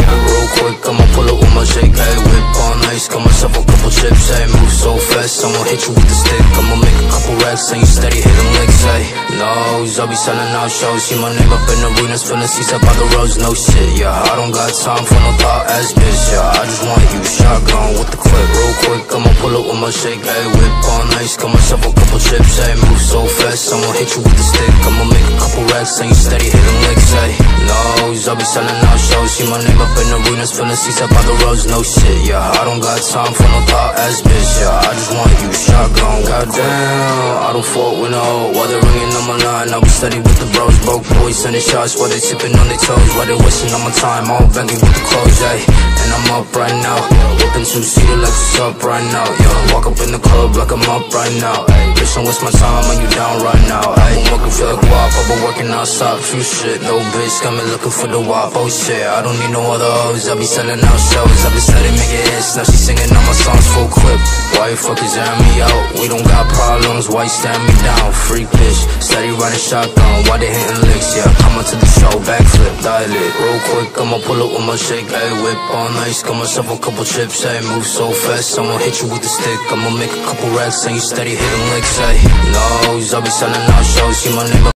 Real quick, I'ma pull up with my shake Hey, whip on ice, got myself a couple chips Hey, move so fast, I'ma hit you with the stick I'ma make a couple racks, and you steady hitting licks Hey, no, I'll be selling out shows See my name up in arenas, feeling seats up by the roads No shit, yeah, I don't got time for no thought ass bitch Yeah, I just want you shotgun with the clip Real quick, I'ma pull up with my shake Hey, whip on ice, got myself a couple chips Hey, move so fast, I'ma hit you with the stick I'ma make a couple racks, and you steady hitting licks. I'll be selling out shows. See my name up in arenas, filling seats up by the roads, no shit, yeah. I don't got time for no thought ass bitch, yeah. I just want you shotgun, goddamn I don't fault with no, while they're ringing on my line. I'll be steady with the bros, broke boys sending shots While they tipping on their toes, while they wasting on my time All Bentley with the clothes, ayy. And I'm up right now, whipping two-seater like up right now, yeah. Walk up in the club like I'm up right now, ayy. Bitch, waste my time when you down right now, ayy. I'm WAP, I've been working non-stop True shit, no bitch, me looking for the WAP, oh shit. I don't need no other hoes, I be selling out shows. I be steady making hits, now she singing all my songs full clip. Why you fuckers air me out? We don't got problems, why you stand me down? Freak bitch, steady running shotgun. Why they hitting licks, yeah Come to the show, backflip, dial it Real quick, I'ma pull up with my shake, ayy Whip on ice, got myself a couple chips, ayy Move so fast, I'ma hit you with the stick. I'ma make a couple racks, and you steady hitting licks, ayy Nose, I'll be selling out shows. See my name